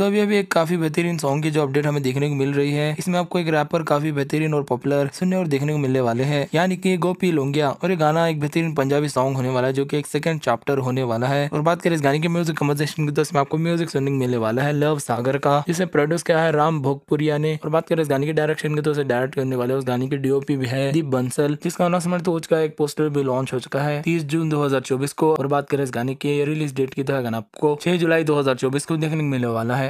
तो अभी अभी एक काफ़ी बेहतरीन सॉन्ग की जो अपडेट हमें देखने को मिल रही है, इसमें आपको एक रैपर काफ़ी बेहतरीन और पॉपुलर सुनने और देखने को मिलने वाले हैं, यानी कि गोपी लोंगिया, और ये गाना एक बेहतरीन पंजाबी सॉन्ग होने वाला है जो कि एक सेकंड चैप्टर होने वाला है। और बात करें इस गाने के म्यूज़िक कम्पोजिशन की तो इसमें आपको म्यूज़िक सुनने को मिलने वाला है लव सागर का जिसे प्रोड्यूस किया है राम भोगपुरिया ने। और बात करें इस गाने के डायरेक्शन की तो उसे डायरेक्ट करने वाले उस गाने की डीओपी भी है, दीप बंसल, जिसका अनाउंसमेंट तो हो चुका है, एक पोस्टर भी लॉन्च हो चुका है तीस जून दो हज़ार चौबीस को। और बात करें इस गाने की रिलीज़ डेट की तो गाना आपको छह जुलाई दो हज़ार चौबीस को देखने को मिलने वाला है।